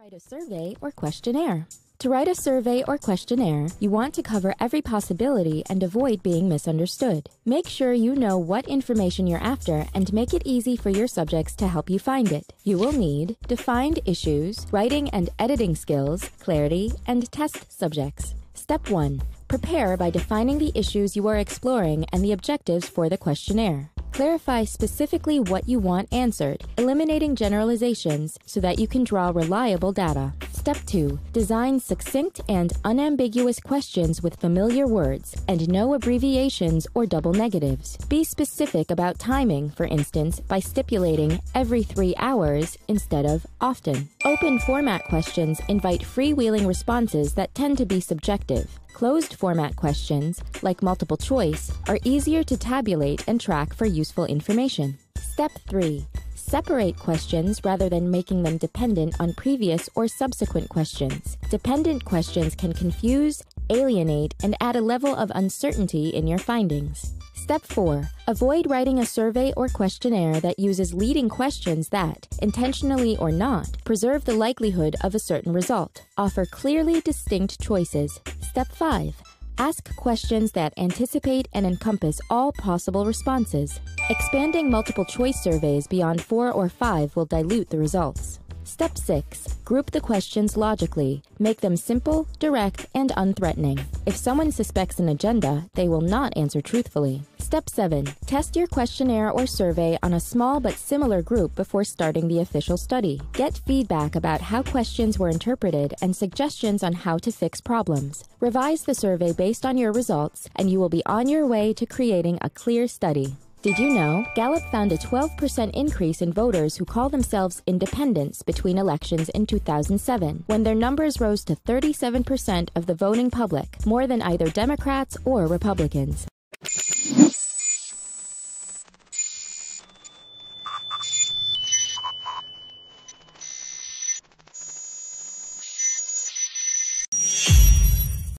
Write a survey or questionnaire. To write a survey or questionnaire, you want to cover every possibility and avoid being misunderstood. Make sure you know what information you're after and make it easy for your subjects to help you find it. You will need defined issues, writing and editing skills, clarity, and test subjects. Step 1. Prepare by defining the issues you are exploring and the objectives for the questionnaire. Clarify specifically what you want answered, eliminating generalizations so that you can draw reliable data. Step 2. Design succinct and unambiguous questions with familiar words and no abbreviations or double negatives. Be specific about timing, for instance, by stipulating every three hours instead of often. Open format questions invite freewheeling responses that tend to be subjective. Closed format questions, like multiple choice, are easier to tabulate and track for useful information. Step 3. Separate questions rather than making them dependent on previous or subsequent questions. Dependent questions can confuse, alienate, and add a level of uncertainty in your findings. Step 4. Avoid writing a survey or questionnaire that uses leading questions that, intentionally or not, preserve the likelihood of a certain result. Offer clearly distinct choices. Step 5. Ask questions that anticipate and encompass all possible responses. Expanding multiple choice surveys beyond four or five will dilute the results. Step 6. Group the questions logically. Make them simple, direct, and unthreatening. If someone suspects an agenda, they will not answer truthfully. Step 7. Test your questionnaire or survey on a small but similar group before starting the official study. Get feedback about how questions were interpreted and suggestions on how to fix problems. Revise the survey based on your results, and you will be on your way to creating a clear study. Did you know Gallup found a 12% increase in voters who call themselves independents between elections in 2007, when their numbers rose to 37% of the voting public, more than either Democrats or Republicans?